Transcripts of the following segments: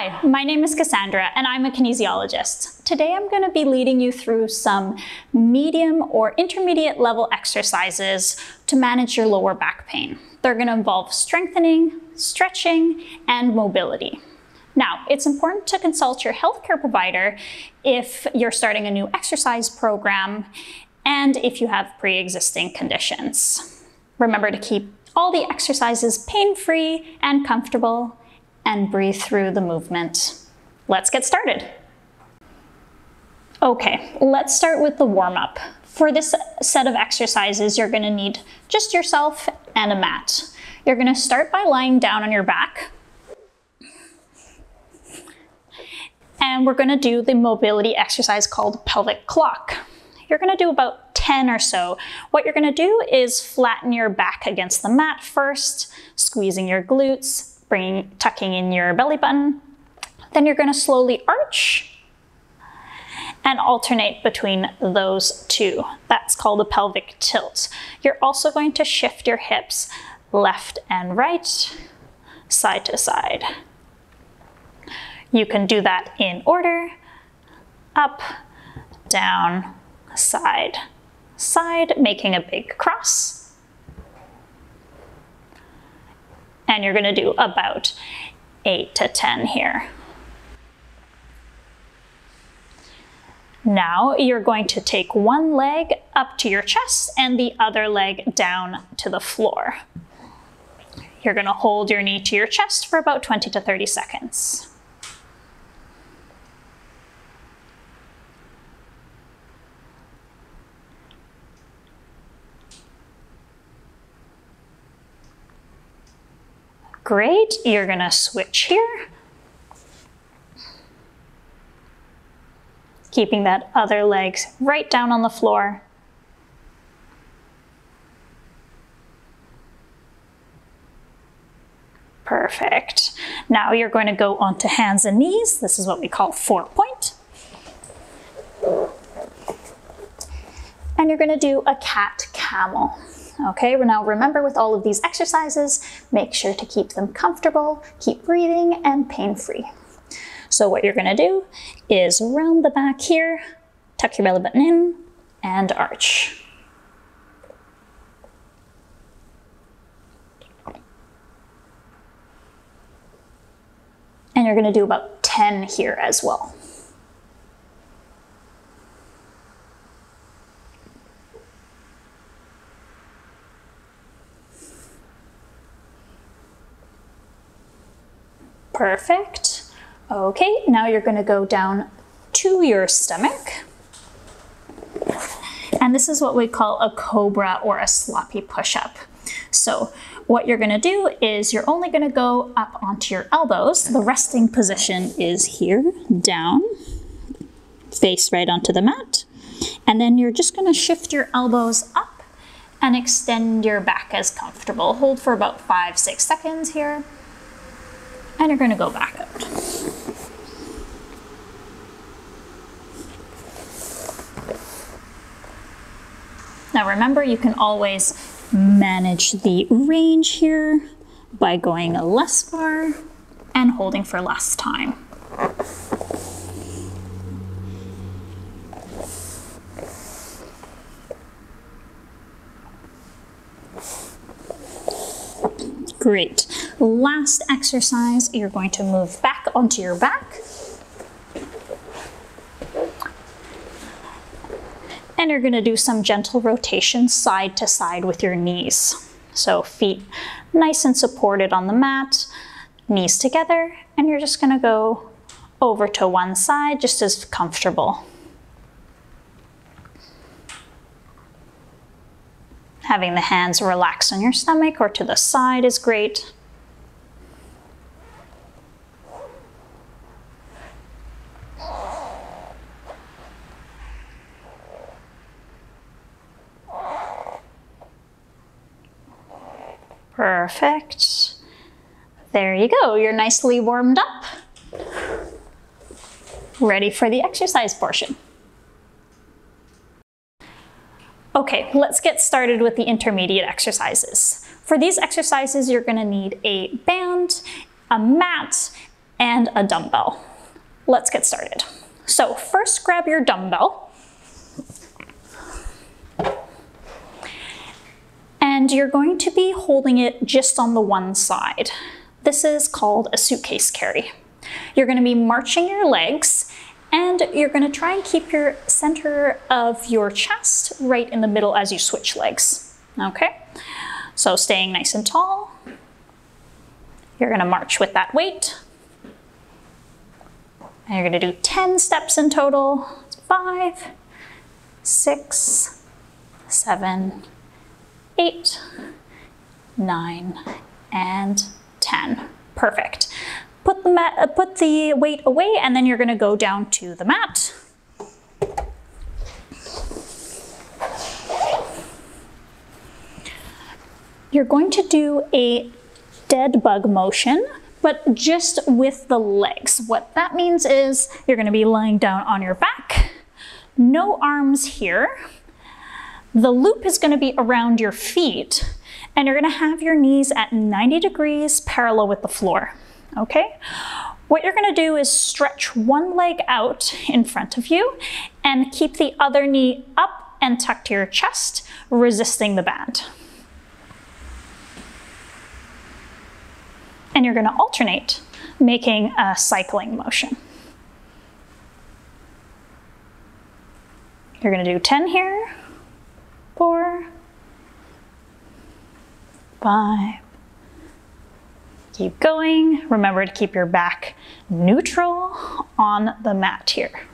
Hi, my name is Cassandra and I'm a kinesiologist. Today I'm going to be leading you through some medium or intermediate level exercises to manage your lower back pain. They're going to involve strengthening, stretching, and mobility. Now, it's important to consult your healthcare provider if you're starting a new exercise program and if you have pre-existing conditions. Remember to keep all the exercises pain-free and comfortable and breathe through the movement. Let's get started. Okay, let's start with the warm-up. For this set of exercises, you're gonna need just yourself and a mat. You're gonna start by lying down on your back. And we're gonna do the mobility exercise called pelvic clock. You're gonna do about 10 or so. What you're gonna do is flatten your back against the mat first, squeezing your glutes, bringing, tucking in your belly button. Then you're gonna slowly arch and alternate between those two. That's called a pelvic tilt. You're also going to shift your hips left and right, side to side. You can do that in order, up, down, side, side, making a big cross. And you're gonna do about eight to 10 here. Now you're going to take one leg up to your chest and the other leg down to the floor. You're gonna hold your knee to your chest for about 20 to 30 seconds. Great, you're gonna switch here. Keeping that other leg right down on the floor. Perfect. Now you're going to go onto hands and knees. This is what we call four point. And you're going to do a cat camel. Okay, now remember with all of these exercises, make sure to keep them comfortable, keep breathing, and pain-free. So what you're gonna do is round the back here, tuck your belly button in, and arch. And you're gonna do about 10 here as well. Perfect. Okay, now you're gonna go down to your stomach. And this is what we call a cobra or a sloppy push-up. So what you're gonna do is you're only gonna go up onto your elbows. The resting position is here, down, face right onto the mat. And then you're just gonna shift your elbows up and extend your back as comfortable. Hold for about five, six seconds here and you're going to go back out. Now remember, you can always manage the range here by going less far and holding for less time. Great. Last exercise, you're going to move back onto your back. And you're gonna do some gentle rotation side to side with your knees. So feet nice and supported on the mat, knees together, and you're just gonna go over to one side just as comfortable. Having the hands relax on your stomach or to the side is great. Perfect. There you go, you're nicely warmed up. Ready for the exercise portion. Okay, let's get started with the intermediate exercises. For these exercises, you're gonna need a band, a mat, and a dumbbell. Let's get started. So first grab your dumbbell and you're going to be holding it just on the one side. This is called a suitcase carry. You're gonna be marching your legs and you're gonna try and keep your center of your chest right in the middle as you switch legs, okay? So staying nice and tall. You're gonna march with that weight. And you're gonna do 10 steps in total. Five, six, seven, eight, nine, and 10. Perfect. Put the, mat, put the weight away and then you're gonna go down to the mat. You're going to do a dead bug motion, but just with the legs. What that means is you're gonna be lying down on your back, no arms here. The loop is gonna be around your feet, and you're gonna have your knees at 90 degrees parallel with the floor, okay? What you're gonna do is stretch one leg out in front of you and keep the other knee up and tucked to your chest, resisting the band. And you're gonna alternate, making a cycling motion. You're gonna do 10 here, four, five. Keep going. Remember to keep your back neutral on the mat here.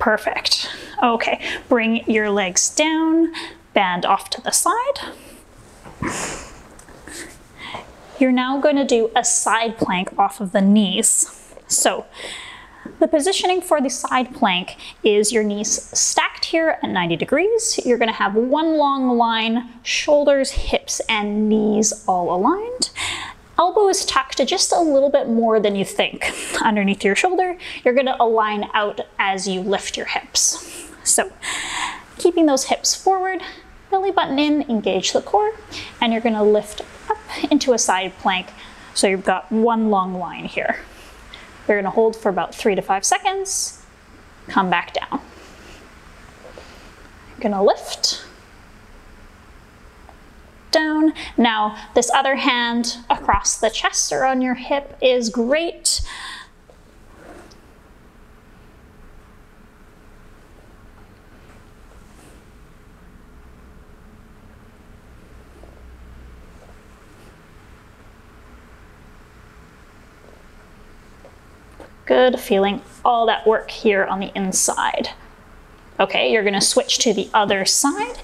Perfect. Okay, bring your legs down, band off to the side. You're now going to do a side plank off of the knees. So the positioning for the side plank is your knees stacked here at 90 degrees. You're gonna have one long line, shoulders, hips, and knees all aligned. Elbow is tucked just a little bit more than you think underneath your shoulder. You're gonna align out as you lift your hips. So keeping those hips forward, belly button in, engage the core, and you're gonna lift up into a side plank. So you've got one long line here. You're gonna hold for about three to five seconds, come back down. You're gonna lift, down. Now, this other hand across the chest or on your hip is great. Good, feeling all that work here on the inside. Okay, you're gonna switch to the other side.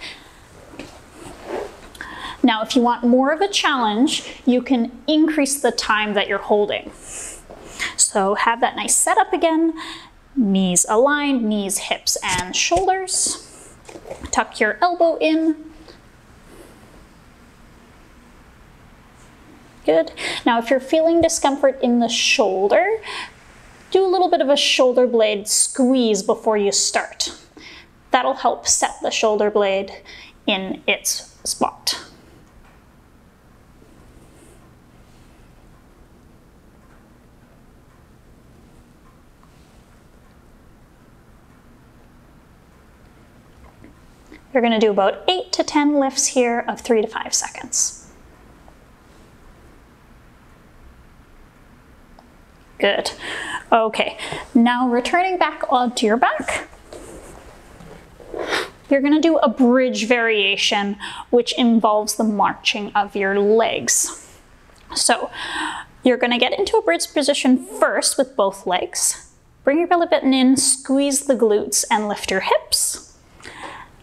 Now, if you want more of a challenge, you can increase the time that you're holding. So have that nice setup again, knees aligned, knees, hips, and shoulders. Tuck your elbow in. Good. Now, if you're feeling discomfort in the shoulder, do a little bit of a shoulder blade squeeze before you start. That'll help set the shoulder blade in its spot. You're gonna do about eight to 10 lifts here of three to five seconds. Good. Okay, now returning back onto your back, you're gonna do a bridge variation, which involves the marching of your legs. So you're gonna get into a bridge position first with both legs. Bring your belly button in, squeeze the glutes, and lift your hips.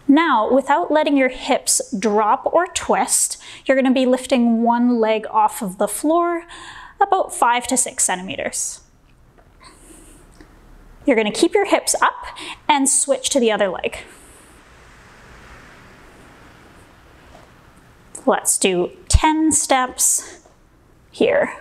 Now, without letting your hips drop or twist, you're gonna be lifting one leg off of the floor about five to six centimeters. You're gonna keep your hips up and switch to the other leg. Let's do 10 steps here.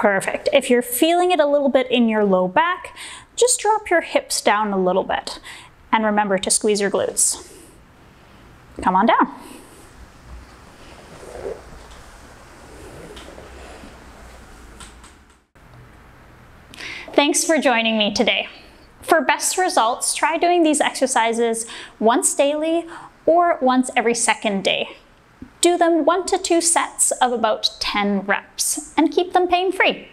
Perfect. If you're feeling it a little bit in your low back, just drop your hips down a little bit. And remember to squeeze your glutes. Come on down. Thanks for joining me today. For best results, try doing these exercises once daily or once every second day. Do them one to two sets of about 10 reps and keep them pain-free.